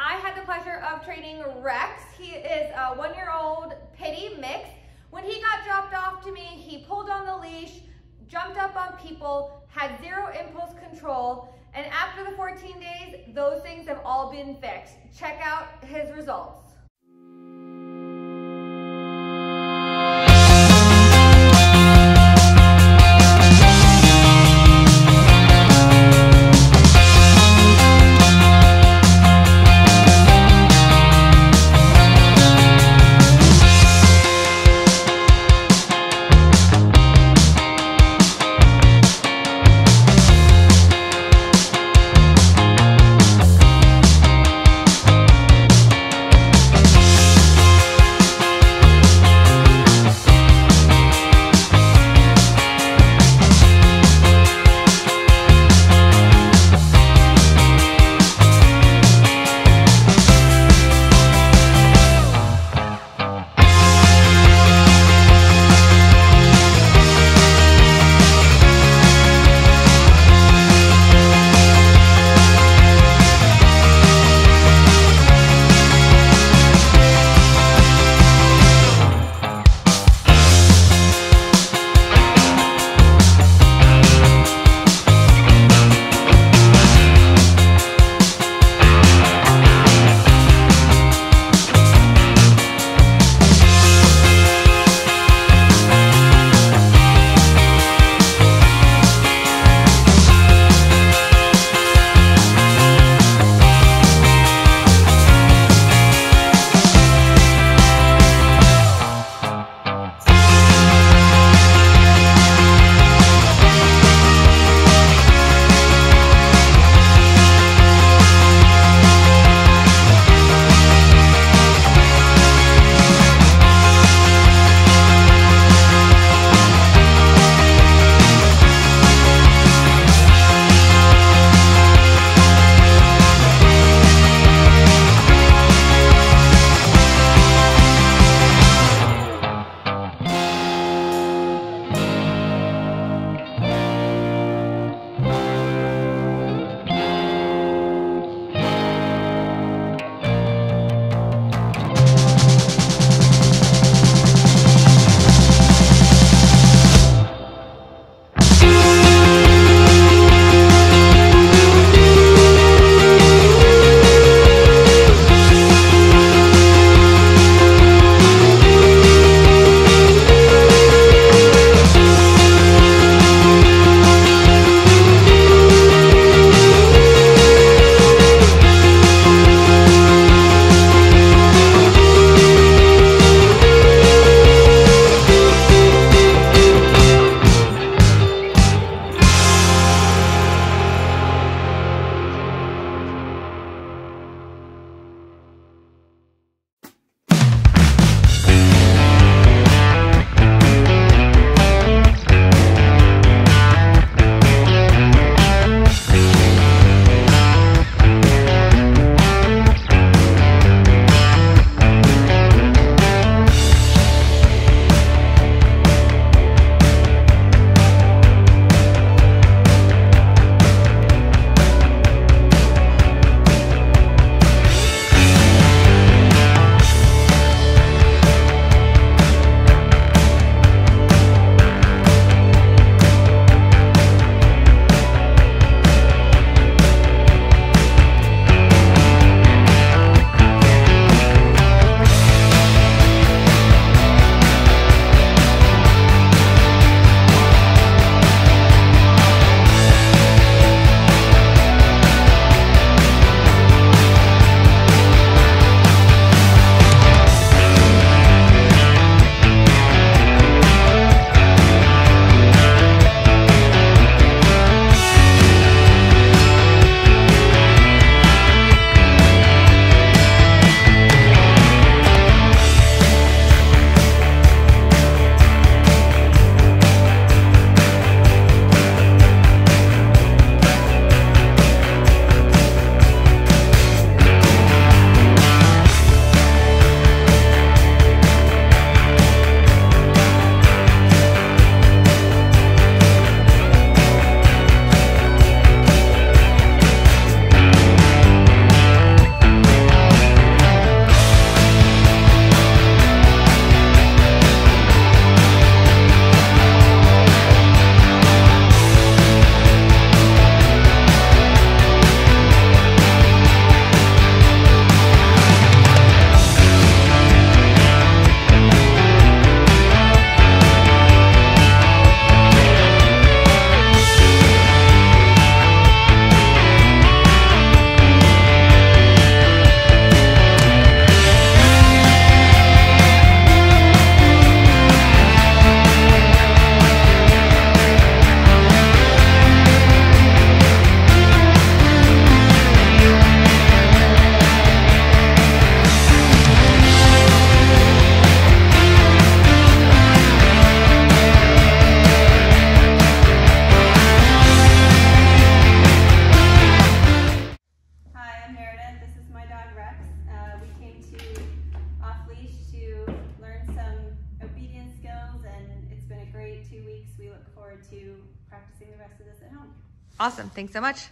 I had the pleasure of training Rex. He is a one-year-old pity mix. When he got dropped off to me, he pulled on the leash, jumped up on people, had zero impulse control, and after the 14 days, those things have all been fixed. Check out his results. Practicing the rest of this at home. Awesome. Thanks so much.